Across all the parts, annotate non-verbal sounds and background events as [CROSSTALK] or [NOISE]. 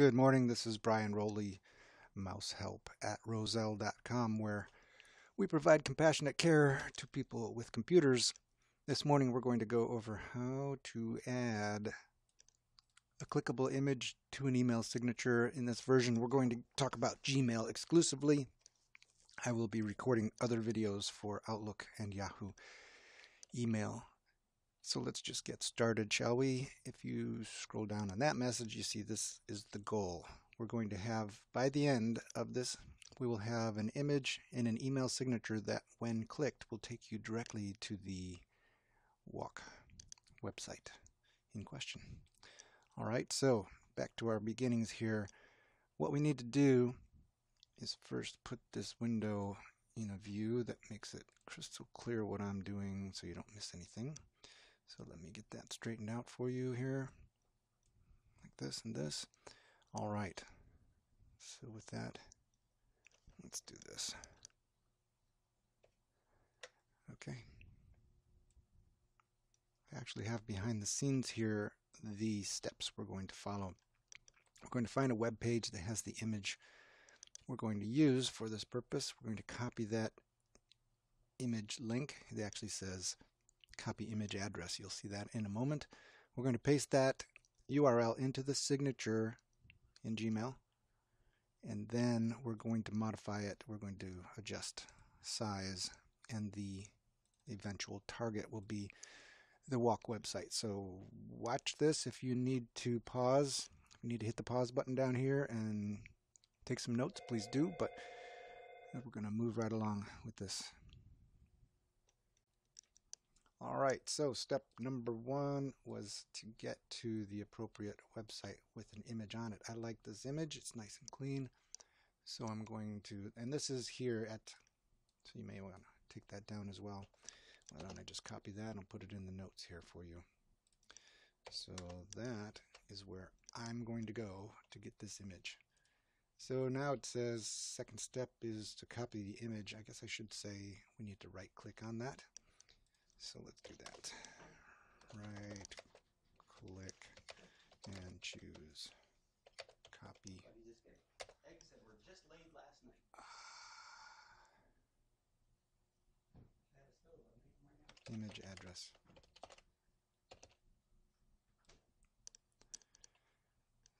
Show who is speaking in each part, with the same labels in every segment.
Speaker 1: Good morning. This is Brian Rouley, Mouse Help at Roselle.com, where we provide compassionate care to people with computers. This morning we're going to go over how to add a clickable image to an email signature. In this version, we're going to talk about Gmail exclusively. I will be recording other videos for Outlook and Yahoo email. So let's just get started, shall we? If you scroll down on that message, you see this is the goal. We're going to have, by the end of this, we will have an image and an email signature that, when clicked, will take you directly to the walk website in question. All right, so back to our beginnings here. What we need to do is first put this window in a view that makes it crystal clear what I'm doing so you don't miss anything. So let me get that straightened out for you here, like this and this. All right, so with that, let's do this. Okay. I actually have behind the scenes here the steps we're going to follow. We're going to find a web page that has the image we're going to use for this purpose. We're going to copy that image link. It actually says copy image address. You'll see that in a moment. We're going to paste that URL into the signature in Gmail and then we're going to modify it. We're going to adjust size and the eventual target will be the walk website. So watch this if you need to pause. you need to hit the pause button down here and take some notes, please do. But we're going to move right along with this. All right, so step number one was to get to the appropriate website with an image on it. I like this image, it's nice and clean. So I'm going to, and this is here at, so you may want to take that down as well. Why don't I just copy that and put it in the notes here for you. So that is where I'm going to go to get this image. So now it says second step is to copy the image. I guess I should say we need to right click on that. So let's do that. Right click and choose copy.
Speaker 2: Eggs that were just laid last night. Ah.
Speaker 1: Image address.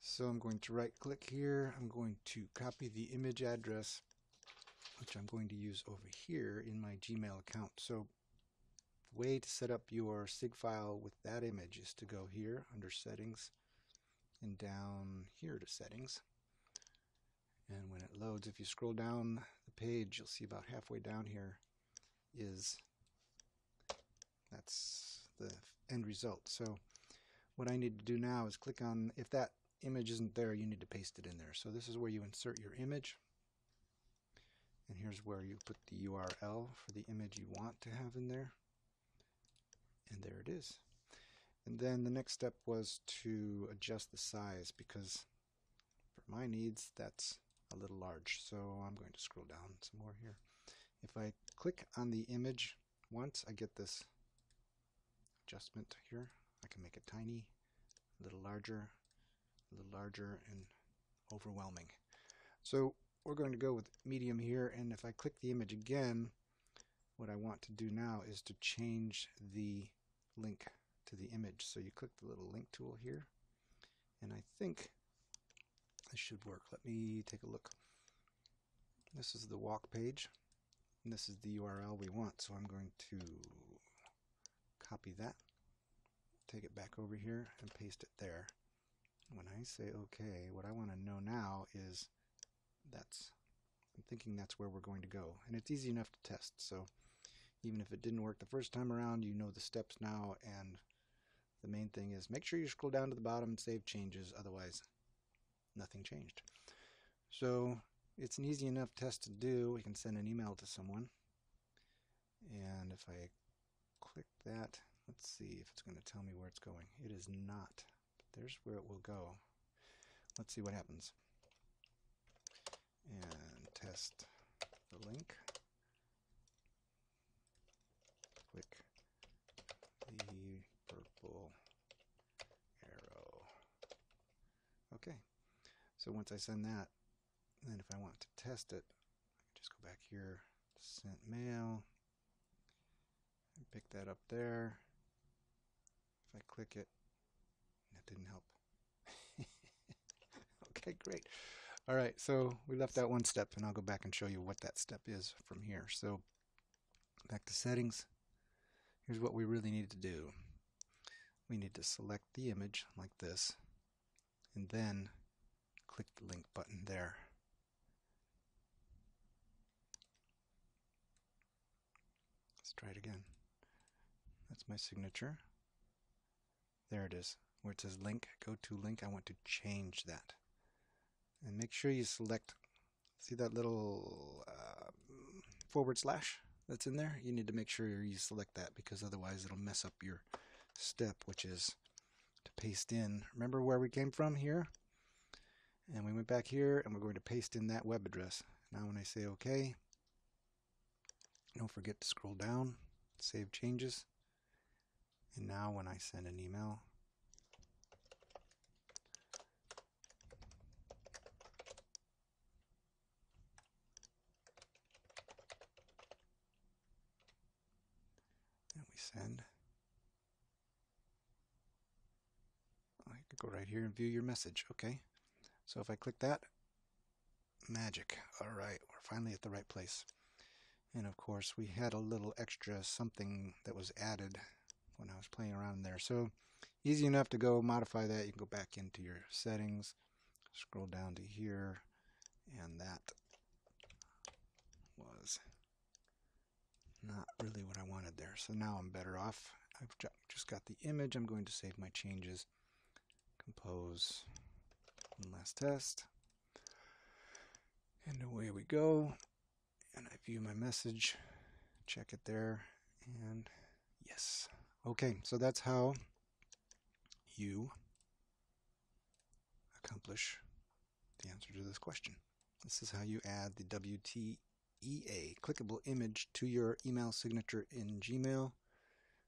Speaker 1: So I'm going to right click here. I'm going to copy the image address, which I'm going to use over here in my Gmail account. So way to set up your SIG file with that image is to go here under settings and down here to settings. And when it loads, if you scroll down the page, you'll see about halfway down here is that's the end result. So what I need to do now is click on, if that image isn't there, you need to paste it in there. So this is where you insert your image. And here's where you put the URL for the image you want to have in there and there it is. And then the next step was to adjust the size because for my needs that's a little large. So I'm going to scroll down some more here. If I click on the image once, I get this adjustment here. I can make it tiny, a little larger, a little larger, and overwhelming. So we're going to go with medium here, and if I click the image again, what I want to do now is to change the link to the image. So you click the little link tool here, and I think this should work. Let me take a look. This is the walk page, and this is the URL we want. So I'm going to copy that, take it back over here, and paste it there. When I say OK, what I want to know now is that's I'm thinking that's where we're going to go. And it's easy enough to test. So even if it didn't work the first time around, you know the steps now, and the main thing is make sure you scroll down to the bottom and save changes, otherwise nothing changed. So it's an easy enough test to do. We can send an email to someone. And if I click that, let's see if it's going to tell me where it's going. It is not. There's where it will go. Let's see what happens. And test the link. Purple arrow. Okay, So once I send that, then if I want to test it, I can just go back here, sent mail, and pick that up there. If I click it, that didn't help. [LAUGHS] okay, great. All right, so we left that one step, and I'll go back and show you what that step is from here. So back to settings. Here's what we really need to do. We need to select the image like this, and then click the link button there. Let's try it again. That's my signature. There it is, where it says link, go to link. I want to change that. And make sure you select, see that little uh, forward slash that's in there? You need to make sure you select that because otherwise it'll mess up your step, which is to paste in. Remember where we came from here? And we went back here and we're going to paste in that web address. Now when I say OK, don't forget to scroll down, save changes. And now when I send an email, send, I could go right here and view your message. Okay. So if I click that, magic. All right, we're finally at the right place. And of course, we had a little extra something that was added when I was playing around there. So easy enough to go modify that. You can go back into your settings, scroll down to here, and that was not really what I wanted there. So now I'm better off. I've just got the image. I'm going to save my changes, compose, one last test. And away we go. And I view my message, check it there, and yes. Okay, so that's how you accomplish the answer to this question. This is how you add the WTEA clickable image to your email signature in Gmail.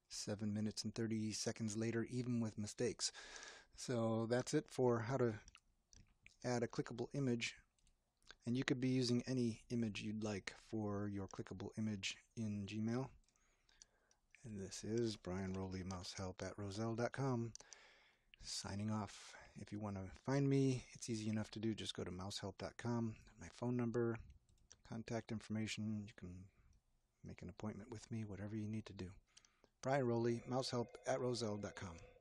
Speaker 1: Seven minutes and 30 seconds later, even with mistakes. So that's it for how to add a clickable image and you could be using any image you'd like for your clickable image in Gmail. And this is Brian Rouley, mousehelp at roselle.com, signing off. If you want to find me, it's easy enough to do. Just go to mousehelp.com, my phone number, contact information. You can make an appointment with me, whatever you need to do. Brian Rouley, mousehelp at roselle.com.